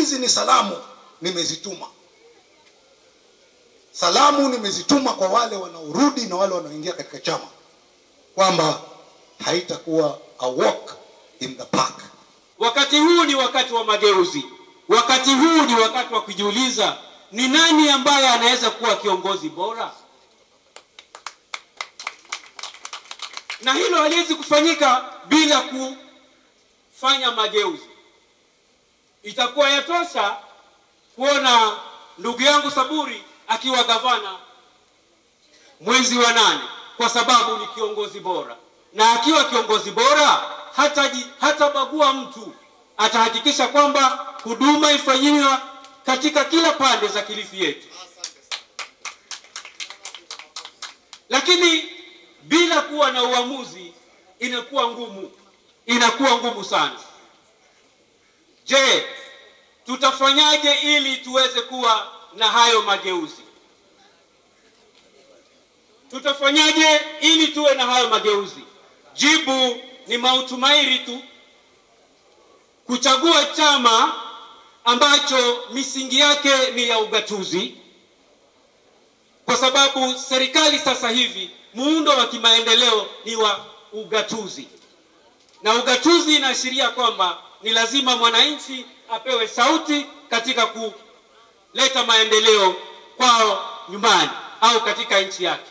hizi ni salamu nimezituma, salamu nimezituma kwa wale wanaorudi na wale wanaoingia katika chama kwamba haitakuwa a walk in the park. Wakati huu ni wakati wa mageuzi. Wakati huu ni wakati wa kujiuliza ni nani ambaye anaweza kuwa kiongozi bora, na hilo haliwezi kufanyika bila kufanya mageuzi. Itakuwa yatosha kuona ndugu yangu Saburi akiwa gavana mwezi wa nane, kwa sababu ni kiongozi bora, na akiwa kiongozi bora hata hatabagua mtu, atahakikisha kwamba huduma ifanyiwa katika kila pande za Kilifi yetu. Lakini bila kuwa na uamuzi inakuwa ngumu, inakuwa ngumu sana. Je, tutafanyaje ili tuweze kuwa na hayo mageuzi? Tutafanyaje ili tuwe na hayo mageuzi? Jibu ni mautumairi tu, kuchagua chama ambacho misingi yake ni ya ugatuzi, kwa sababu serikali sasa hivi muundo wa kimaendeleo ni wa ugatuzi, na ugatuzi inaashiria kwamba ni lazima mwananchi apewe sauti katika kuleta maendeleo kwao nyumbani au katika nchi yake.